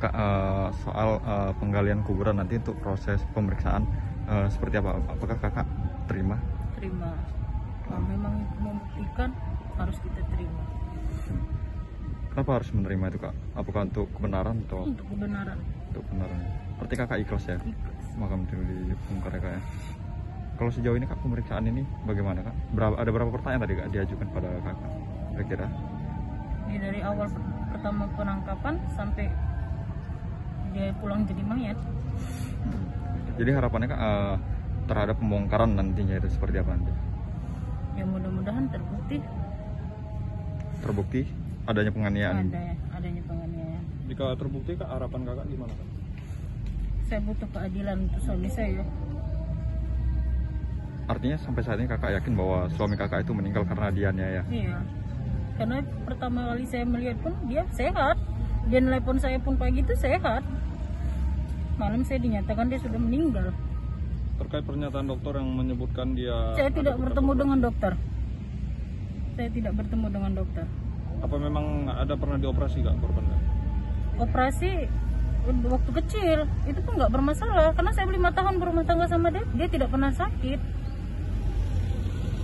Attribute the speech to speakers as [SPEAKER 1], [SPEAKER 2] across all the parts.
[SPEAKER 1] Eh, soal eh, penggalian kuburan nanti untuk proses pemeriksaan eh, seperti apa? Apakah kakak terima?
[SPEAKER 2] terima kalau memang itu membuktikan harus kita terima
[SPEAKER 1] Kenapa harus menerima itu kak? Apakah untuk kebenaran atau
[SPEAKER 2] untuk kebenaran
[SPEAKER 1] untuk kebenaran? Berarti kakak ikhlas ya?
[SPEAKER 2] ikhlas
[SPEAKER 1] Makam itu dibongkar ya kak ya? Kalau sejauh ini kak pemeriksaan ini bagaimana kak? Berapa, ada berapa pertanyaan tadi kak diajukan pada kakak? Kira-kira?
[SPEAKER 2] ini dari awal per- pertama penangkapan sampai dia pulang jadi mayat
[SPEAKER 1] Jadi harapannya kak eh, terhadap pembongkaran nantinya itu seperti apa nanti?
[SPEAKER 2] ya mudah-mudahan terbukti
[SPEAKER 1] Terbukti adanya penganiayaan.
[SPEAKER 2] ada adanya penganiayaan
[SPEAKER 3] Jika terbukti kak harapan kakak gimana kak?
[SPEAKER 2] saya butuh keadilan untuk suami saya
[SPEAKER 1] Artinya sampai saat ini kakak yakin bahwa suami kakak itu meninggal karena dianiaya.
[SPEAKER 2] iya karena pertama kali saya melihat pun dia sehat dia nelpon saya pun pagi itu sehat. Malam saya dinyatakan dia sudah meninggal.
[SPEAKER 3] Terkait pernyataan dokter yang menyebutkan dia
[SPEAKER 2] saya tidak bertemu dengan dokter. Saya tidak bertemu dengan dokter.
[SPEAKER 3] Apa memang ada pernah dioperasi kak korban kak?
[SPEAKER 2] operasi waktu kecil itu pun nggak bermasalah. Karena saya lima tahun berumah tangga sama dia dia tidak pernah sakit.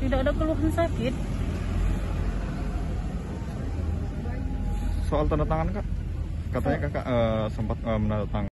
[SPEAKER 2] Tidak ada keluhan sakit.
[SPEAKER 1] Soal tanda tangan kak, katanya kakak eh, sempat eh, menandatangani